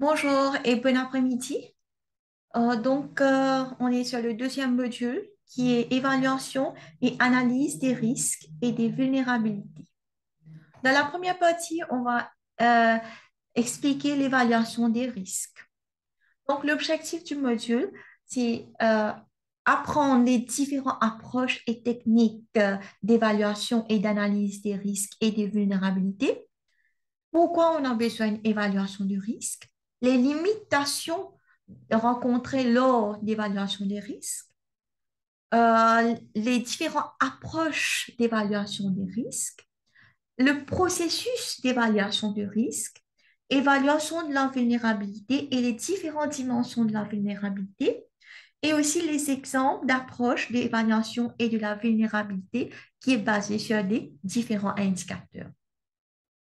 Bonjour et bon après-midi. Euh, donc, euh, on est sur le deuxième module qui est évaluation et analyse des risques et des vulnérabilités. Dans la première partie, on va euh, expliquer l'évaluation des risques. Donc, l'objectif du module, c'est apprendre les différentes approches et techniques d'évaluation et d'analyse des risques et des vulnérabilités. Pourquoi on a besoin d'une évaluation du risque? Les limitations rencontrées lors d'évaluation des risques, euh, les différentes approches d'évaluation des risques, le processus d'évaluation de risque, évaluation de la vulnérabilité et les différentes dimensions de la vulnérabilité, et aussi les exemples d'approches d'évaluation et de la vulnérabilité qui est basée sur des différents indicateurs.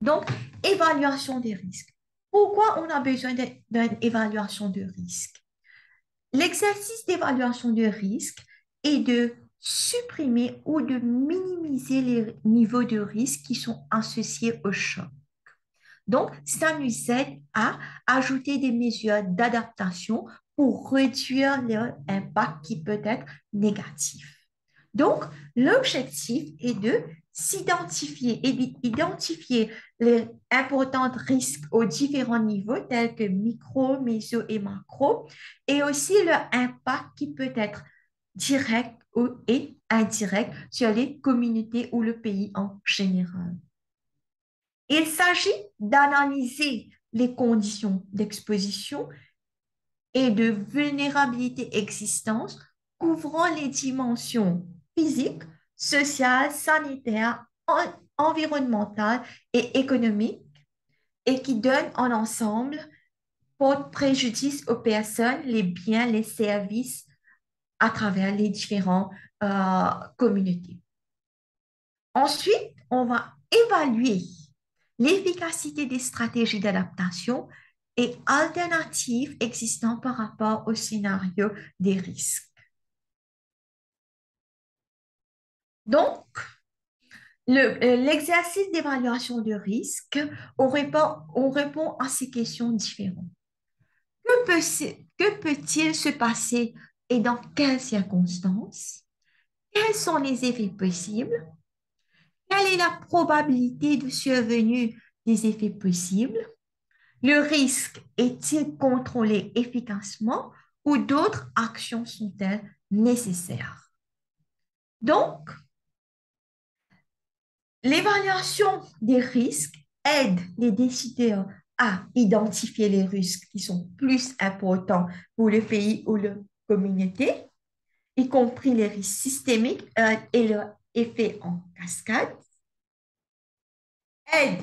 Donc, évaluation des risques. Pourquoi on a besoin d'une évaluation de risque? L'exercice d'évaluation de risque est de supprimer ou de minimiser les niveaux de risque qui sont associés au choc. Donc, ça nous aide à ajouter des mesures d'adaptation pour réduire l'impact qui peut être négatif. Donc, l'objectif est de s'identifier et identifier les importants risques aux différents niveaux tels que micro, méso et macro, et aussi leur impact qui peut être direct et indirect sur les communautés ou le pays en général. Il s'agit d'analyser les conditions d'exposition et de vulnérabilité existantes couvrant les dimensions physiques, sociale, sanitaire, environnementale et économique et qui donne en ensemble pour préjudice aux personnes, les biens, les services à travers les différentes euh, communautés. Ensuite, on va évaluer l'efficacité des stratégies d'adaptation et alternatives existantes par rapport au scénario des risques. Donc, euh, l'exercice d'évaluation de risque, on répond, on répond à ces questions différentes. Que, peut, que peut-il se passer et dans quelles circonstances? Quels sont les effets possibles? Quelle est la probabilité de survenue des effets possibles? Le risque est-il contrôlé efficacement ou d'autres actions sont-elles nécessaires? L'évaluation des risques aide les décideurs à identifier les risques qui sont plus importants pour le pays ou la communauté, y compris les risques systémiques euh, et leur effet en cascade. Aide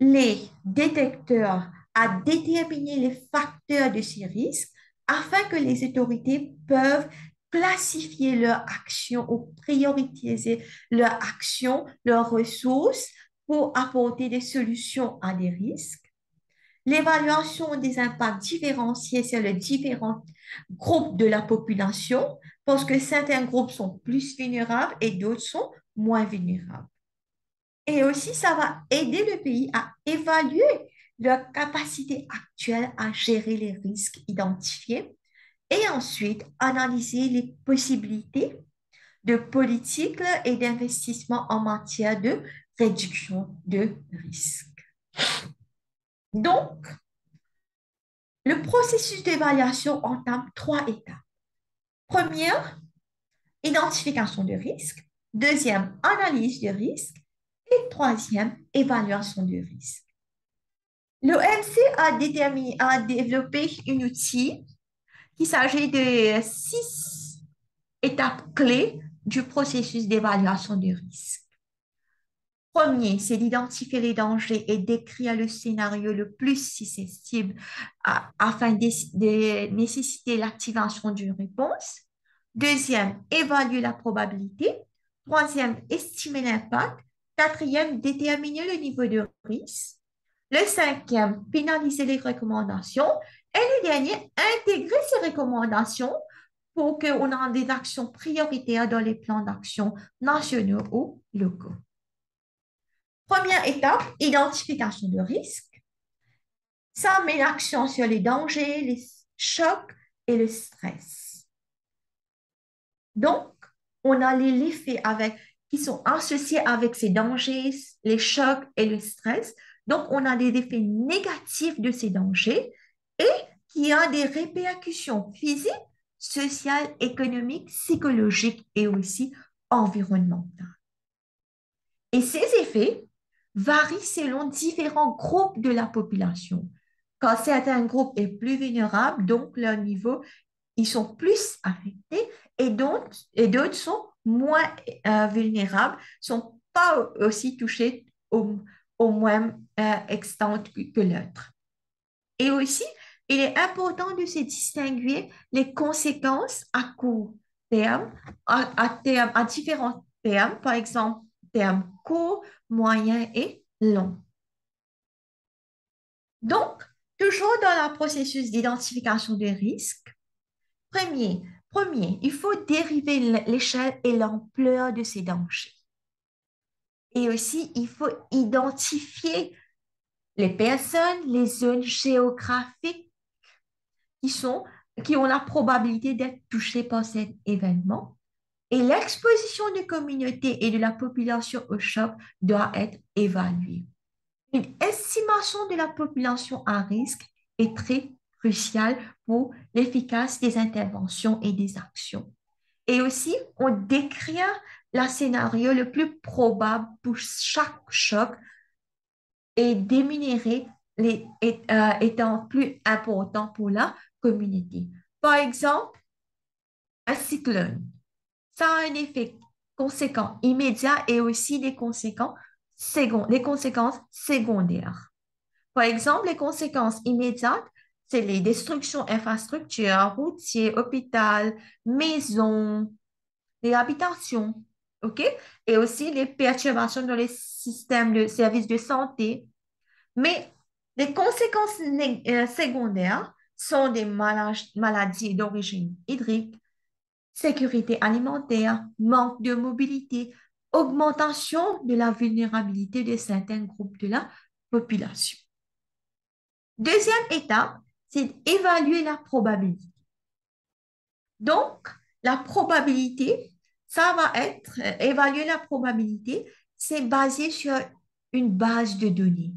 les détecteurs à déterminer les facteurs de ces risques afin que les autorités peuvent classifier leurs actions ou prioriser leurs actions, leurs ressources pour apporter des solutions à des risques. L'évaluation des impacts différenciés sur les différents groupes de la population, parce que certains groupes sont plus vulnérables et d'autres sont moins vulnérables. Et aussi, ça va aider le pays à évaluer leur capacité actuelle à gérer les risques identifiés et ensuite analyser les possibilités de politique et d'investissement en matière de réduction de risques. Donc, le processus d'évaluation entame trois étapes. Première, identification de risque. Deuxième, analyse de risque. Et troisième, évaluation de risque. L'OMC a, a développé un outil il s'agit de six étapes clés du processus d'évaluation du risque. Premier, c'est d'identifier les dangers et d'écrire le scénario le plus susceptible afin de, nécessiter l'activation d'une réponse. Deuxième, évaluer la probabilité. Troisième, estimer l'impact. Quatrième, déterminer le niveau de risque. Le cinquième, finaliser les recommandations. Et le dernier, intégrer ces recommandations pour qu'on ait des actions prioritaires dans les plans d'action nationaux ou locaux. Première étape, identification de risque. Ça met l'accent sur les dangers, les chocs et le stress. Donc, on a les effets avec, qui sont associés avec ces dangers, les chocs et le stress. Donc, on a des effets négatifs de ces dangers et qui a des répercussions physiques, sociales, économiques, psychologiques et aussi environnementales. Et ces effets varient selon différents groupes de la population. Quand certains groupes sont plus vulnérables, donc leur niveau, ils sont plus affectés et d'autres, et sont moins euh, vulnérables, sont pas aussi touchés au, au moins euh, extent que l'autre. Et aussi, il est important de se distinguer les conséquences à court terme, à, terme, à différents termes, par exemple, termes court, moyen et long. Donc, toujours dans le processus d'identification des risques, premier, premier, il faut dériver l'échelle et l'ampleur de ces dangers. Et aussi, il faut identifier les personnes, les zones géographiques qui, sont, qui ont la probabilité d'être touchés par cet événement. Et l'exposition des communautés et de la population au choc doit être évaluée. Une estimation de la population à risque est très cruciale pour l'efficacité des interventions et des actions. Et aussi, on décrit le scénario le plus probable pour chaque choc et déminérer les euh, étant plus important pour la communauté. Par exemple, un cyclone, ça a un effet conséquent immédiat et aussi des conséquences, conséquences secondaires. Par exemple, les conséquences immédiates, c'est les destructions infrastructures, routiers, hôpitaux, maisons, les habitations, OK? Et aussi les perturbations dans les systèmes de services de santé. Mais les conséquences euh, secondaires sont des maladies d'origine hydrique, sécurité alimentaire, manque de mobilité, augmentation de la vulnérabilité de certains groupes de la population. Deuxième étape, c'est d'évaluer la probabilité. Donc, la probabilité, ça va être, euh, évaluer la probabilité, c'est basé sur une base de données.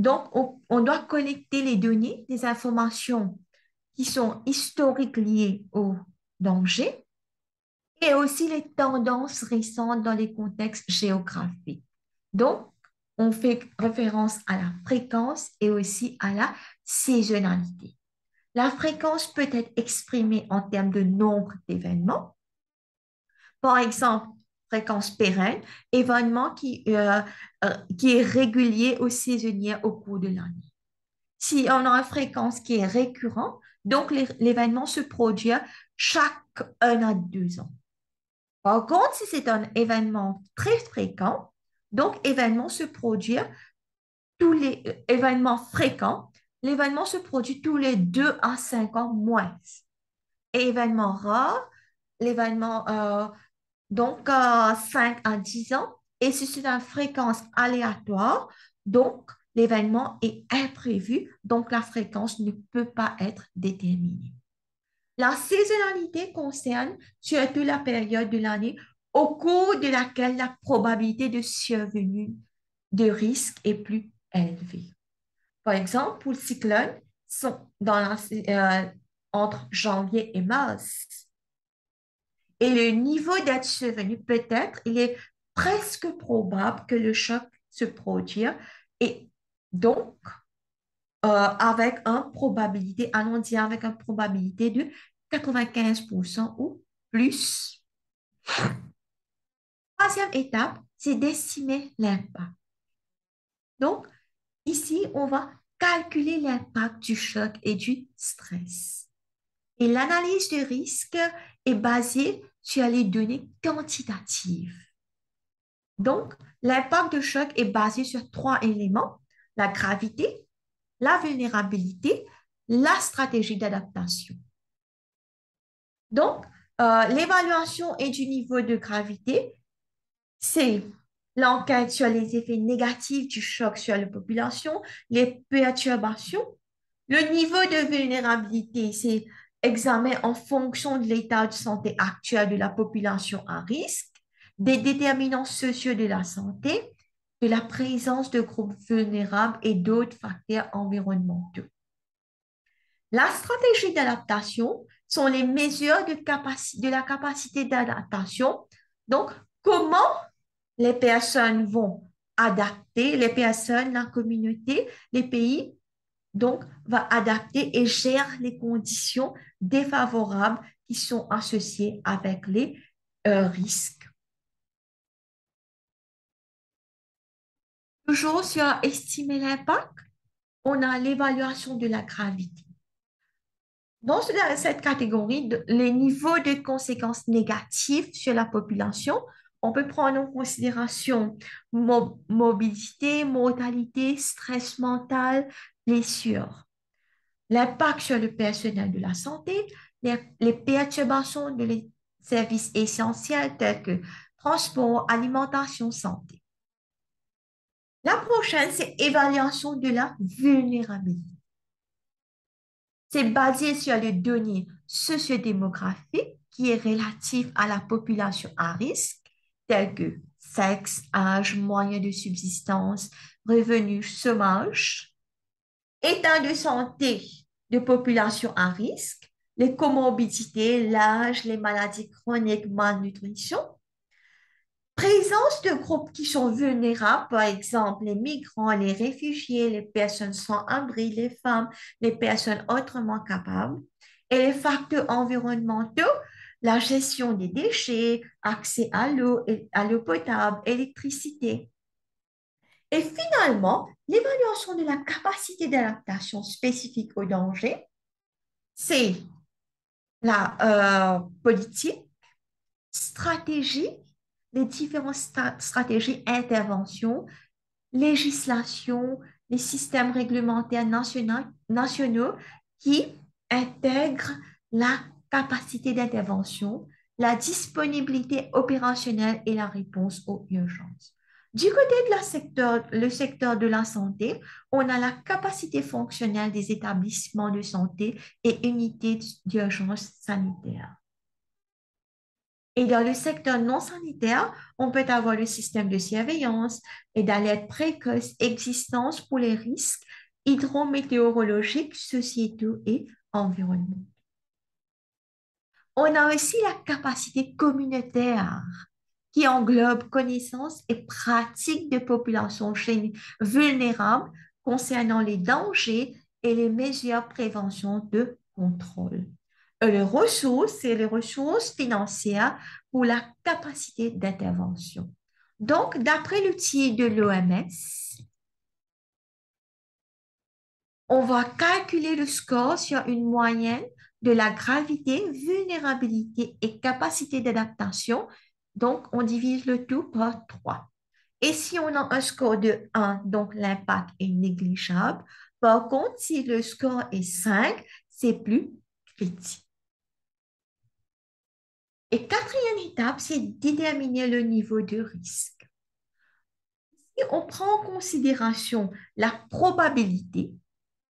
Donc, on, doit collecter les données, les informations qui sont historiques liées au danger et aussi les tendances récentes dans les contextes géographiques. Donc, on fait référence à la fréquence et aussi à la saisonnalité. La fréquence peut être exprimée en termes de nombre d'événements. Par exemple, fréquence pérenne, événement qui, euh, euh, qui est régulier ou saisonnier au cours de l'année. Si on a une fréquence qui est récurrente, donc l'événement se produit chaque un à deux ans. Par contre, si c'est un événement très fréquent, donc événement se produit tous les euh, événements fréquents, l'événement se produit tous les deux à cinq ans moins. Et événement rare, l'événement donc 5 à 10 ans, et c'est une fréquence aléatoire, donc l'événement est imprévu, donc la fréquence ne peut pas être déterminée. La saisonnalité concerne surtout la période de l'année au cours de laquelle la probabilité de survenue de risque est plus élevée. Par exemple, pour le cyclone, sont euh, entre janvier et mars. Et le niveau d'être survenu, peut-être, il est presque probable que le choc se produise. Et donc, euh, avec une probabilité, allons dire avec une probabilité de 95% ou plus. Troisième étape, c'est d'estimer l'impact. Donc, ici, on va calculer l'impact du choc et du stress. Et l'analyse de risque est basée sur les données quantitatives. Donc, l'impact de choc est basé sur trois éléments, la gravité, la vulnérabilité, la stratégie d'adaptation. Donc, euh, l'évaluation et du niveau de gravité, c'est l'enquête sur les effets négatifs du choc sur la population, les perturbations Le niveau de vulnérabilité, c'est examen en fonction de l'état de santé actuel de la population à risque, des déterminants sociaux de la santé, de la présence de groupes vulnérables et d'autres facteurs environnementaux. La stratégie d'adaptation sont les mesures de, de la capacité d'adaptation. Donc, comment les personnes vont adapter, les personnes, la communauté, les pays, donc, va adapter et gère les conditions défavorables qui sont associées avec les euh, risques. Toujours sur estimer l'impact, on a l'évaluation de la gravité. Dans cette catégorie, les niveaux de conséquences négatives sur la population, on peut prendre en considération mobilité, mortalité, stress mental, blessures. L'impact sur le personnel de la santé, les, perturbations de les services essentiels tels que transport, alimentation, santé. La prochaine, c'est évaluation de la vulnérabilité. C'est basé sur les données sociodémographiques qui est relatif à la population à risque, tels que sexe, âge, moyens de subsistance, revenus, chômage, état de santé de population à risque, les comorbidités, l'âge, les maladies chroniques, malnutrition, présence de groupes qui sont vulnérables, par exemple les migrants, les réfugiés, les personnes sans abri, les femmes, les personnes autrement capables, et les facteurs environnementaux, la gestion des déchets, accès à l'eau, potable, électricité. Et finalement, l'évaluation de la capacité d'adaptation spécifique au danger, c'est la euh, politique, stratégie les différentes stratégies intervention, législation, les systèmes réglementaires nationaux, nationaux qui intègrent la capacité d'intervention, la disponibilité opérationnelle et la réponse aux urgences. Du côté de la secteur, le secteur de la santé, on a la capacité fonctionnelle des établissements de santé et unités d'urgence sanitaire. Et dans le secteur non sanitaire, on peut avoir le système de surveillance et d'alerte précoce existence pour les risques hydrométéorologiques, sociétaux et environnementaux. On a aussi la capacité communautaire qui englobe connaissances et pratiques de populations vulnérables concernant les dangers et les mesures de prévention de contrôle. Euh, les ressources, c'est les ressources financières pour la capacité d'intervention. Donc, d'après l'outil de l'OMS, on va calculer le score sur une moyenne de la gravité, vulnérabilité et capacité d'adaptation. Donc, on divise le tout par 3. Et si on a un score de 1, donc l'impact est négligeable. Par contre, si le score est 5, c'est plus critique. Et quatrième étape, c'est déterminer le niveau de risque. Si on prend en considération la probabilité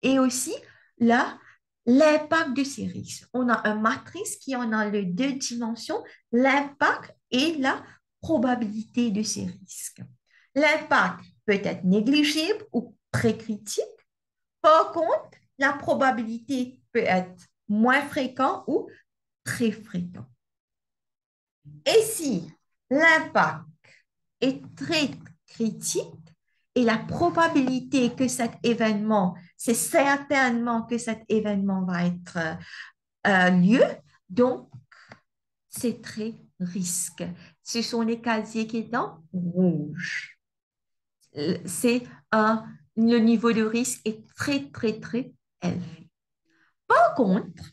et aussi l'impact de ces risques. On a une matrice qui en a les deux dimensions, l'impact et la probabilité de ces risques. L'impact peut être négligible ou très critique. Par contre, la probabilité peut être moins fréquent ou très fréquent. Et si l'impact est très critique et la probabilité que cet événement, c'est certainement que cet événement va être euh, lieu, donc c'est très risque. Ce sont les casiers qui sont en rouge. C'est le niveau de risque est très, très, très élevé. Par contre,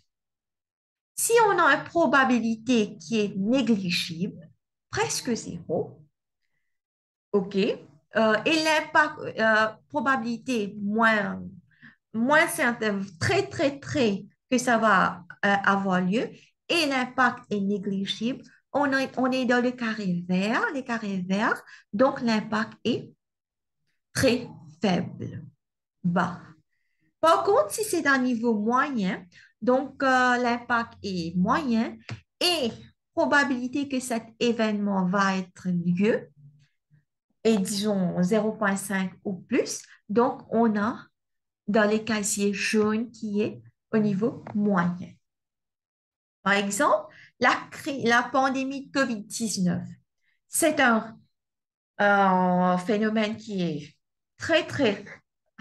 si on a une probabilité qui est négligible, presque zéro, OK, euh, et l'impact, euh, probabilité moins, moins très, très, très que ça va euh, avoir lieu, et l'impact est négligible, on est, on est dans le carré vert, les carrés verts, donc l'impact est très faible, bas. Par contre, si c'est d'un niveau moyen, donc euh, l'impact est moyen et probabilité que cet événement va être lieu disons, 0,5 ou plus. Donc, on a dans les casiers jaunes qui est au niveau moyen. Par exemple, la, la pandémie de COVID-19, c'est un, phénomène qui est très, très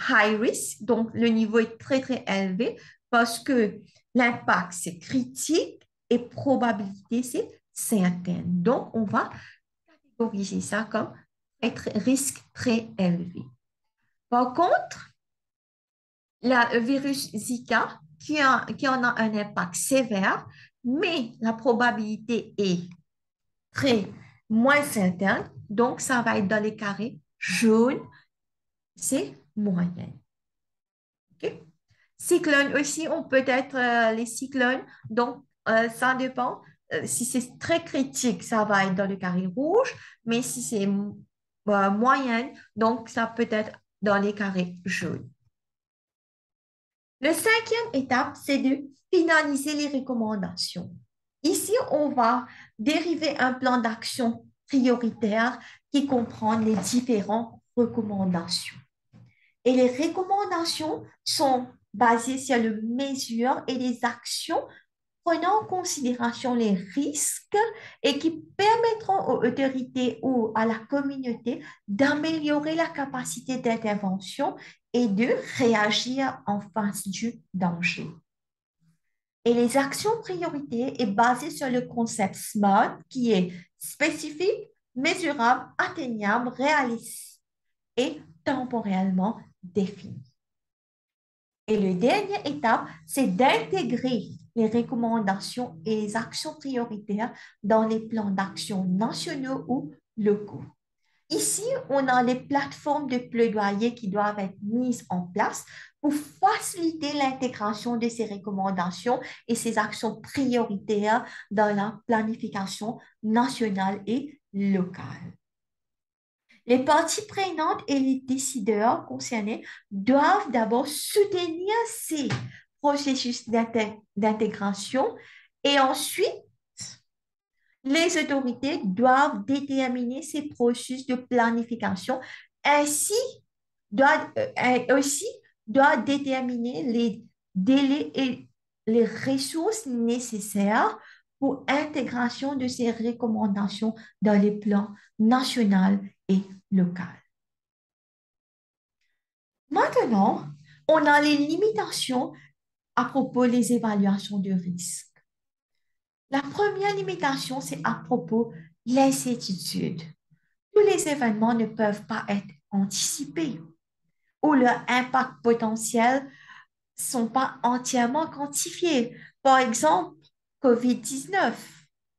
high risk, donc le niveau est très, très élevé parce que l'impact, c'est critique et probabilité, c'est certaine. Donc, on va catégoriser ça comme être risque très élevé. Par contre, le virus Zika, qui, en a un impact sévère, mais la probabilité est très moins certaine, donc ça va être dans les carrés jaunes, c'est moyen. Cyclones aussi, on peut être euh, les cyclones, donc euh, ça dépend. Euh, si c'est très critique, ça va être dans le carré rouge, mais si c'est moyenne, donc ça peut être dans les carrés jaunes. La cinquième étape, c'est de finaliser les recommandations. Ici, on va dériver un plan d'action prioritaire qui comprend les différentes recommandations. Et les recommandations sont basées sur les mesures et les actions prenant en considération les risques et qui permettront aux autorités ou à la communauté d'améliorer la capacité d'intervention et de réagir en face du danger. Et les actions prioritaires est basées sur le concept SMART qui est spécifique, mesurable, atteignable, réaliste et temporellement défini. Et la dernière étape, c'est d'intégrer les recommandations et les actions prioritaires dans les plans d'action nationaux ou locaux. Ici, on a les plateformes de plaidoyer qui doivent être mises en place pour faciliter l'intégration de ces recommandations et ces actions prioritaires dans la planification nationale et locale. Les parties prenantes et les décideurs concernés doivent d'abord soutenir ces processus d'intégration et ensuite, les autorités doivent déterminer ces processus de planification ainsi doivent, euh, aussi doivent déterminer les délais et les ressources nécessaires pour intégration de ces recommandations dans les plans nationaux et locaux. Maintenant, on a les limitations à propos des évaluations de risque. La première limitation, c'est à propos de l'incertitude. Tous les événements ne peuvent pas être anticipés ou leurs impacts potentiels ne sont pas entièrement quantifiés. Par exemple, COVID-19.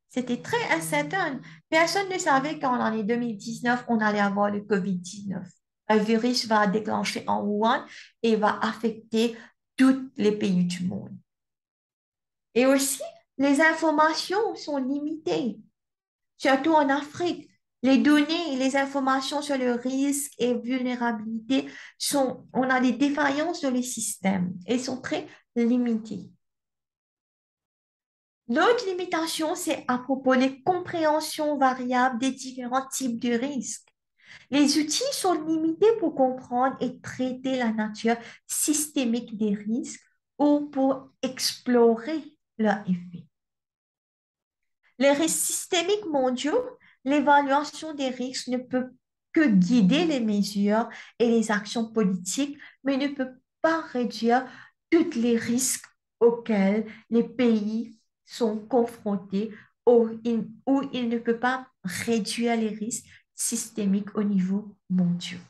C'était très incertain. Personne ne savait qu'en l'année 2019, on allait avoir le COVID-19. Un virus va déclencher en Wuhan et va affecter tous les pays du monde. Et aussi, les informations sont limitées, surtout en Afrique. Les données et les informations sur le risque et vulnérabilité sont, on a des défaillances dans les systèmes et sont très limitées. L'autre limitation, c'est à propos des compréhensions variables des différents types de risques. Les outils sont limités pour comprendre et traiter la nature systémique des risques ou pour explorer leur effet. Les risques systémiques mondiaux, l'évaluation des risques ne peut que guider les mesures et les actions politiques, mais ne peut pas réduire tous les risques auxquels les pays sont confrontés ou il, ne peut pas réduire les risques systémiques au niveau mondial.